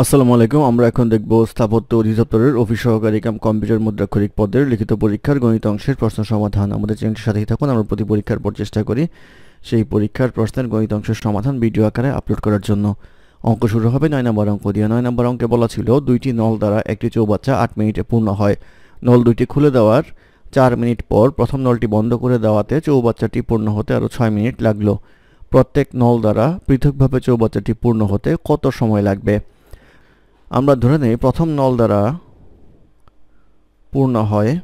আসসালামু আলাইকুম, আমরা এখন দেখব স্থাপত্য অধিদপ্তরের অফিস সহকারী কাম কম্পিউটার মুদ্রাক্ষরিক পদের লিখিত পরীক্ষার গণিত অংশের প্রশ্ন সমাধান। আমাদের চ্যানেলটির সাথেই থাকুন, আমরা প্রতি পরীক্ষার পর চেষ্টা করি সেই পরীক্ষার প্রশ্নের গণিত অংশের সমাধান ভিডিও আকারে আপলোড করার জন্য। অঙ্ক শুরু হবে নয় নম্বর অঙ্ক দিয়ে। নয় নম্বর অঙ্কে বলা ছিল, দুইটি নল দ্বারা একটি চৌবাচ্চা আট মিনিটে পূর্ণ হয়। নল দুইটি খুলে দেওয়ার চার মিনিট পর প্রথম নলটি বন্ধ করে দেওয়াতে চৌবাচ্চাটি পূর্ণ হতে আরও ছয় মিনিট লাগল। প্রত্যেক নল দ্বারা পৃথকভাবে চৌবাচ্চাটি পূর্ণ হতে কত সময় লাগবে? আমরা ধরে নেই, প্রথম নল দ্বারা পূর্ণ হয়।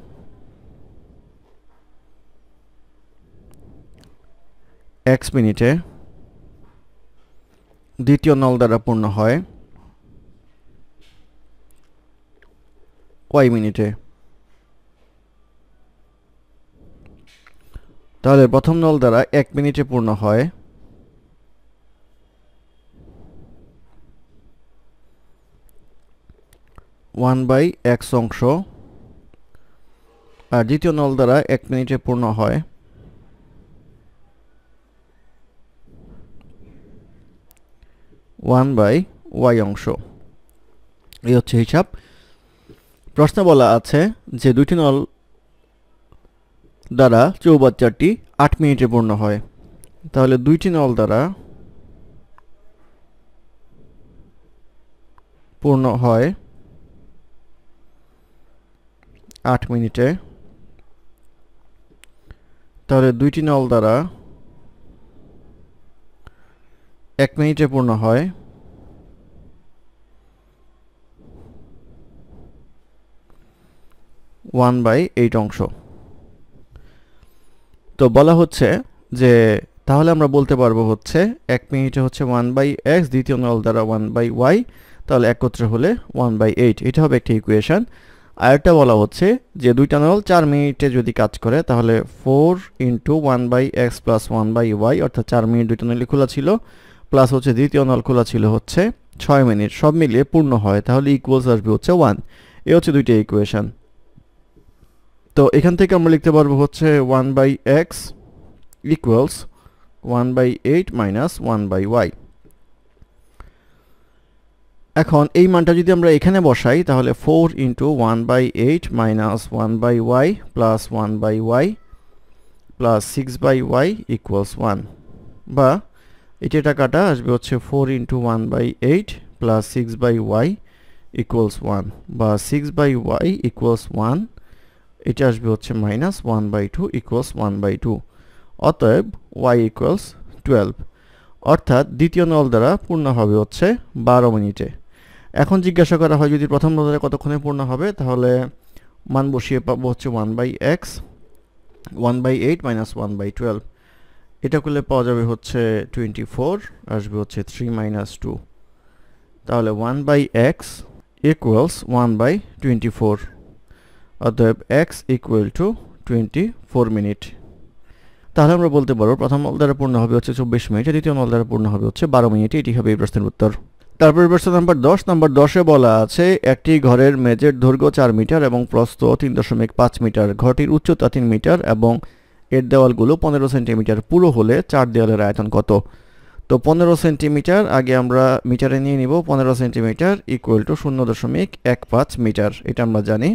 এক্স মিনিটে দ্বিতীয় নল দ্বারা পূর্ণ হয়। কয় মিনিটে। তাহলে প্রথম নল দ্বারা এক মিনিটে পূর্ণ হয়। ওয়ান বাই এক্স অংশ। আর দ্বিতীয় নল দ্বারা এক মিনিটে পূর্ণ হয়। ওয়ান বাই ওয়াই অংশ। এই হচ্ছে হিসাব। প্রশ্নে বলা আছে যে দুইটি নল দ্বারা চৌবাচ্চারটি আট মিনিটে পূর্ণ হয়। তাহলে দুইটি নল দ্বারা পূর্ণ হয় আট মিনিটে। তাহলে দুইটি নল দ্বারা এক মিনিটে পূর্ণ হয়। ওয়ান বাই এইট অংশ। তো বলা হচ্ছে যে, তাহলে আমরা বলতে পারব হচ্ছে এক মিনিটে হচ্ছে ওয়ান বাই এক্স, দ্বিতীয় নল দ্বারা ওয়ান বাই ওয়াই, তাহলে একত্রে হলে ওয়ান বাই এইট। এটা হবে একটি ইকুয়েশন আরেকটা বলা হচ্ছে যে দুইটা নল চার মিনিটে যদি কাজ করে, তাহলে four into one by x plus one by y, অর্থাৎ চার মিনিট দুইটা নলই খোলা ছিল, প্লাস হচ্ছে দ্বিতীয় নল খোলা ছিল হচ্ছে ছয় মিনিট, সব মিলিয়ে পূর্ণ হয়, তাহলে ইকুয়ালস আসবে হচ্ছে ওয়ান এ হচ্ছে দুইটা ইকুয়েশন তো এখান থেকে আমরা লিখতে পারব হচ্ছে one by x equals one by eight minus one by y এখন এই মানটা যদি আমরা এখানে বসাই, তাহলে four into one by eight minus one by y plus one by y plus six by y equals one বা এটা টাকাটা আসবে হচ্ছে four into one by eight plus six by y equals one বা six by y equals one এটা আসবে হচ্ছে minus one by two equals one by two অতএব ওয়াই ইকুয়ালস টুয়েলভ অর্থাৎ দ্বিতীয় নল দ্বারা পূর্ণ হবে হচ্ছে বারো মিনিটে। এখন জিজ্ঞাসা করা হয়, যদি প্রথম দ্বারা কতক্ষণে পূর্ণ হবে, তাহলে মান বসিয়ে পাবো হচ্ছে one by x one by eight minus one by twelve এটা করলে পাওয়া যাবে হচ্ছে টোয়েন্টি ফোর আসবে হচ্ছে থ্রি মাইনাস টু তাহলে one by x equals one by twenty four অতএব x equal to twenty four minute তাহলে আমরা বলতে পারব, প্রথম নল দ্বারা পূর্ণ হবে হচ্ছে চব্বিশ মিনিটে দ্বিতীয় নল দ্বারা পূর্ণ হবে হচ্ছে বারো মিনিটে এটি হবে এই প্রশ্নের উত্তর। তারপর প্রশ্ন নাম্বার দশ নাম্বার দশে বলা আছে, একটি ঘরের মেজের দৈর্ঘ্য চার মিটার এবং প্রস্থ তিন দশমিক পাঁচ মিটার। ঘরটির উচ্চতা তিন মিটার এবং এর দেওয়ালগুলো পনেরো সেন্টিমিটার। পুরো হলে চার দেওয়ালের আয়তন কত? তো পনেরো সেন্টিমিটার, আগে আমরা মিটারে নিয়ে নিব। পনেরো সেন্টিমিটার ইকুয়াল টু শূন্য দশমিক এক পাঁচ মিটার। এটা আমরা জানি।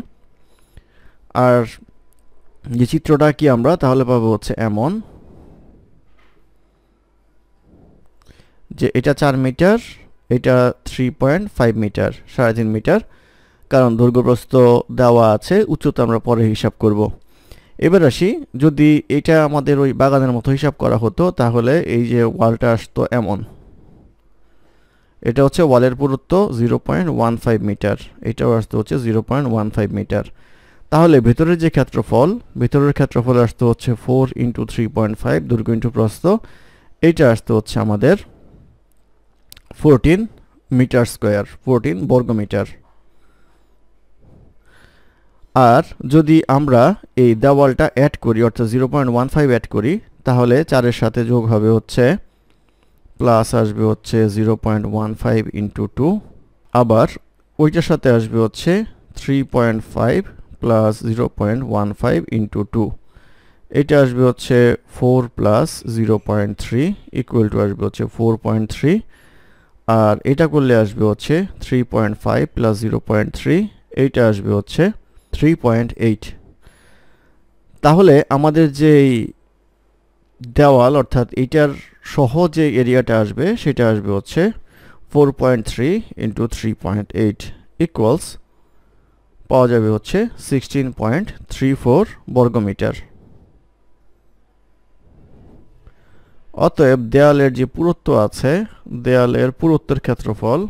আর যে চিত্রটা কি আমরা, তাহলে পাবো হচ্ছে এমন যে এটা চার মিটার এটা থ্রি পয়েন্ট ফাইভ মিটার সাড়ে তিন মিটার কারণ দৈর্ঘ্যপ্রস্থ দেওয়া আছে, উচ্চতা আমরা পরে হিসাব করব। এবার আসি, যদি এটা আমাদের ওই বাগানের মতো হিসাব করা হতো, তাহলে এই যে ওয়ালটা আসতো এমন। এটা হচ্ছে ওয়ালের পুরুত্ব zero point one five metre এটাও আসতো হচ্ছে zero point one five metre তাহলে ভেতরের যে ক্ষেত্রফল, ভেতরের ক্ষেত্রফল আসতো হচ্ছে four into three point five দৈর্ঘ্য ইন্টু প্রস্থ এইটা আসতো হচ্ছে আমাদের ফোরটিন মিটার স্কোয়ার ফোরটিন বর্গমিটার। আর যদি আমরা এই দেওয়ালটা অ্যাড করি, অর্থাৎ zero point one five add করি, তাহলে চারের সাথে যোগ হবে হচ্ছে প্লাস আসবে হচ্ছে zero point one five into two আবার ওইটার সাথে আসবে হচ্ছে three point five plus zero point one five into two এটা আসবে হচ্ছে four plus zero point three equal to আসবে হচ্ছে ফোর পয়েন্ট থ্রি আর এটা করলে আসবে হচ্ছে three point five plus zero point three এইটা আসবে হচ্ছে থ্রি পয়েন্ট এইট তাহলে আমাদের যেই দেওয়াল অর্থাৎ এইটার সহ যে এরিয়াটা আসবে, সেটা আসবে হচ্ছে four point three into three point eight equals পাওয়া যাবে হচ্ছে সিক্সটিন পয়েন্ট থ্রি ফোর বর্গমিটার। অতএব দেয়ালের যে পুরুত্ব আছে, দেয়ালের পুরুত্বের ক্ষেত্রফল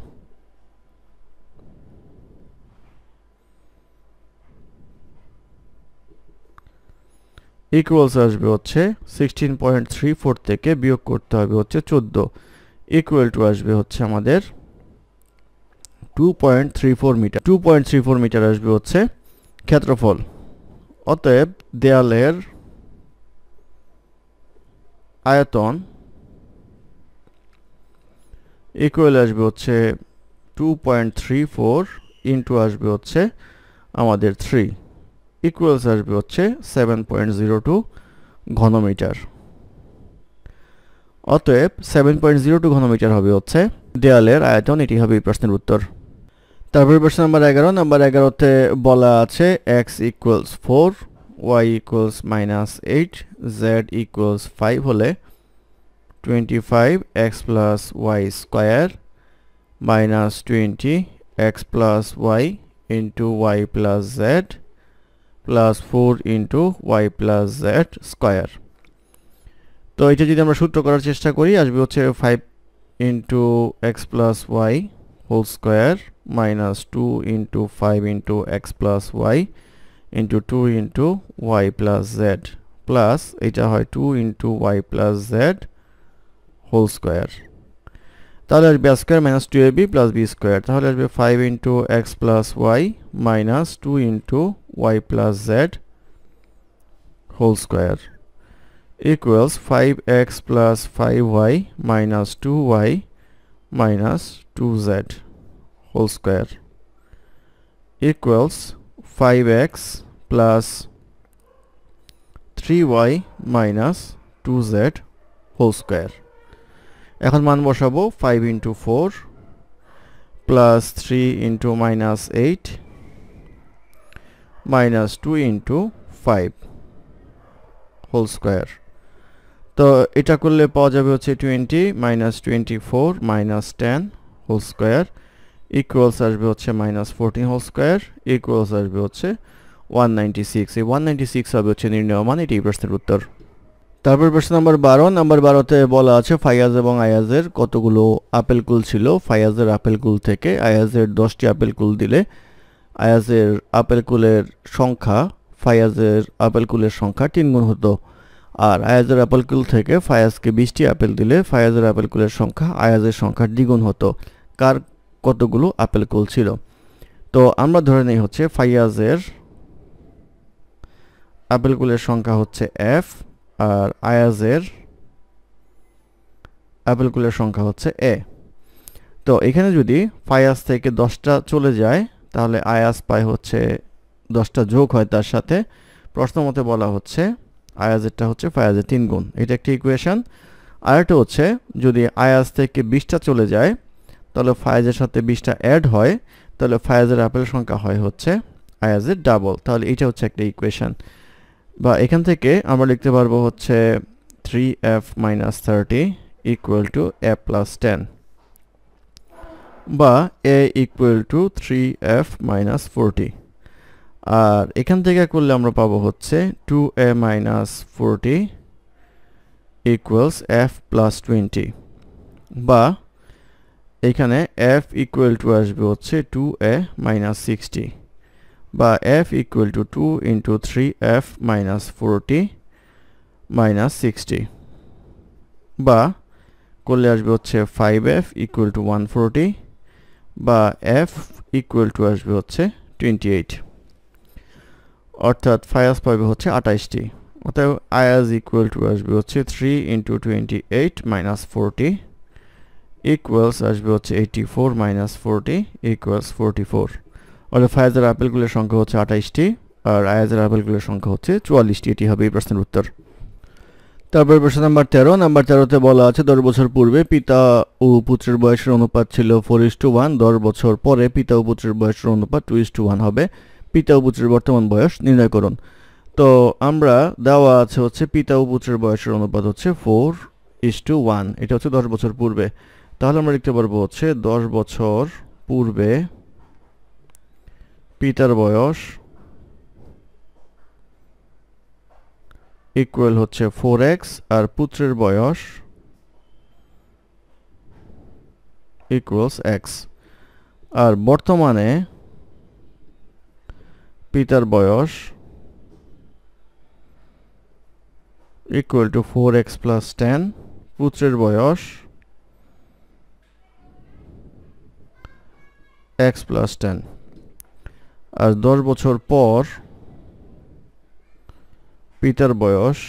ইকুয়ালস আসবে হচ্ছে সিক্সটিন পয়েন্ট থ্রি ফোর থেকে বিয়োগ করতে হবে হচ্ছে চোদ্দ। ইকুয়াল টু আসবে হচ্ছে আমাদের two point three four metre two point three four metre আসবে হচ্ছে ক্ষেত্রফল। অতএব দেয়ালের আয়তন ইকুয়াল আসবে হচ্ছে two point three four into আসবে হচ্ছে আমাদের থ্রি ইকুয়ালস আসবে হচ্ছে সেভেন পয়েন্ট জিরো টু ঘনমিটার। অতএব সেভেন পয়েন্ট জিরো টু ঘনমিটার হবে হচ্ছে দেয়ালের আয়তন, এটি হবে এই প্রশ্নের উত্তর। তারপরে প্রশ্ন নাম্বার এগারো। নাম্বার এগারোতে বলা আছে x equals four y equals minus eight z equals five হলে twenty five x plus y square minus twenty x plus y into y plus z plus four into y plus z square তো এটা যদি আমরা সূত্র করার চেষ্টা করি, আসবে হচ্ছে five into x plus y whole square minus two into five into x plus y into two into y plus z plus এটা হয় two into y plus z whole square তাহলে আসবে square minus two a b plus b square তাহলে আসবে five into x plus y minus two into y plus z whole square equals 5x plus 5y minus 2y minus 2z whole square equals 5x plus 3y minus 2z whole square এখন মান বসাবো 5 into 4 plus 3 into minus 8 minus 2 into 5 whole square তো এটা করলে পাওয়া যাবে হচ্ছে twenty minus twenty four minus ten whole square equals আসবে হচ্ছে minus fourteen whole square equals আসবে হচ্ছে ওয়ান নাইনটি সিক্স এই ওয়ান নাইনটি সিক্স হবে হচ্ছে নির্ণয় মান, এটি প্রশ্নের উত্তর। তারপর প্রশ্ন নাম্বার বারো। নাম্বার বারোতে বলা আছে ফায়াজ এবং আয়াজের কতগুলো আপেল কুল ছিল? ফায়াজের আপেল কুল থেকে আয়াজের দশটি আপেল কুল দিলে আয়াজের আপেল কুলের সংখ্যা ফায়াজের আপেল কুলের সংখ্যা তিন গুণ হতো। আর আয়াজের আপেল কুল থেকে ফায়াজকে বিশটি আপেল দিলে ফায়াজের আপেল কুলের সংখ্যা আয়াজের সংখ্যার দ্বিগুণ হতো। কার কতগুলো আপেল কুল ছিল? তো আমরা ধরে নেই হচ্ছে ফাইয়াজের কুলের সংখ্যা হচ্ছে এফ আর আয়াজের কুলের সংখ্যা হচ্ছে এ তো এখানে যদি ফায়াজ থেকে দশটা চলে যায়, তাহলে আয়াজ পায় হচ্ছে দশটা যোগ হয় তার সাথে। প্রশ্ন মতে বলা হচ্ছে আয়াজেরটা হচ্ছে ফায়াজের তিন গুণ এটা একটি ইকুয়েশন আরেকটা হচ্ছে যদি আয়াজ থেকে বিশটা চলে যায় তাহলে ফায়াজের সাথে বিশটা অ্যাড হয়, তাহলে ফায়াজের আপেল সংখ্যা হয় হচ্ছে আয়াজের ডাবল তাহলে এটা হচ্ছে একটা ইকুয়েশান বা এখান থেকে আমরা লিখতে পারব হচ্ছে three f minus thirty equal to a plus ten বা a equal to three f minus forty আর এখান থেকে করলে আমরা পাবো হচ্ছে two a minus forty equals f plus twenty বা এখানে এফ ইকুয়াল টু আসবে হচ্ছে টু এ মাইনাস সিক্সটি বা f equal to two into three f minus forty minus sixty বা করলে আসবে হচ্ছে five f equal to one forty বা এফ ইকুয়াল টু আসবে হচ্ছে টোয়েন্টি এইট অর্থাৎ ফায়াজ পাবে হচ্ছে আঠাইশটি অর্থাৎ আয়াজ ইকুয়াল টু আসবে হচ্ছে three into twenty eight minus forty equals আসবে হচ্ছে eighty four minus forty equals forty four অর্থাৎ ফায়াজের আপেলগুলোর সংখ্যা হচ্ছে আঠাইশটি, আর আয়াজের আপেলগুলোর সংখ্যা হচ্ছে চুয়াল্লিশটি। এটি হবে এই প্রশ্নের উত্তর। তারপর প্রশ্ন নাম্বার তেরো। নাম্বার তেরোতে বলা আছে, দশ বছর পূর্বে পিতা ও পুত্রের বয়সের অনুপাত ছিল ফোর ইস টু ওয়ান দশ বছর পরে পিতা ও পুত্রের বয়সের অনুপাত টু ইস টু ওয়ান হবে। পিতা ও পুত্রের বর্তমান বয়স নির্ণয় করুন। তো আমরা দেওয়া আছে হচ্ছে, পিতা ও পুত্রের বয়সের অনুপাত হচ্ছে ফোর ইস টু ওয়ান এটা হচ্ছে দশ বছর পূর্বে। তাহলে আমরা লিখতে পারব হচ্ছে দশ বছর পূর্বে পিতার বয়স ইকুয়াল হচ্ছে ফোর এক্স আর পুত্রের বয়স ইকুয়ালস এক্স আর বর্তমানে পিতার বয়স equal to four x plus ten পুত্রের বয়স এক্স প্লাস টেন আর দশ বছর পর পিতার বয়স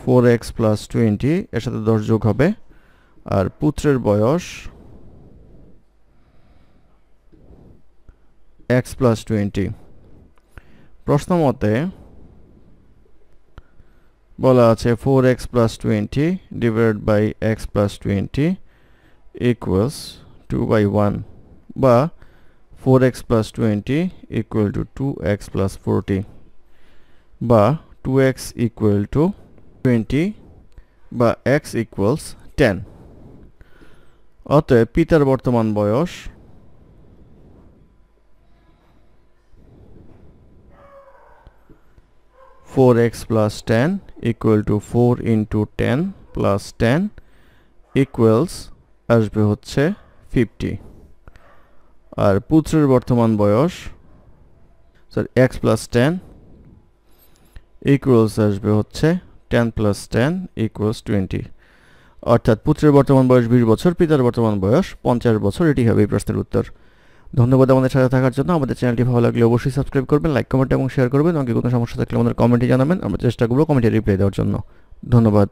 ফোর এক্স প্লাস টোয়েন্টি এর সাথে দশ যোগ হবে। আর পুত্রের বয়স এক্স প্লাস টোয়েন্টি প্রশ্ন মতে বলা আছে four x plus twenty divide by x plus twenty equals two by one বা four x plus twenty equal to two x plus forty বা two x equal to twenty বা x equals ten অতএব পিতার বর্তমান বয়স four x plus ten equal to four into ten plus ten equals আসবে হচ্ছে fifty আর পুত্রের বর্তমান বয়স sir x plus ten equals আসবে হচ্ছে ten plus ten equals twenty অর্থাৎ পুত্রের বর্তমান বয়স বিশ বছর, পিতার বর্তমান বয়স পঞ্চাশ বছর, এটি হবে এই প্রশ্নের উত্তর। ধন্যবাদ আমাদের সাথে থাকার জন্য। আমাদের চ্যানেলটি ভালো লাগলে অবশ্যই সাবস্ক্রাইব করবেন, লাইক, কমেন্ট এবং শেয়ার করবেন। আমাকে কোনো সমস্যা থাকলে আমাদের কমেন্টে জানাবেন। আমরা চেষ্টা করব কমেন্টে রিপ্লাই দেওয়ার জন্য। ধন্যবাদ।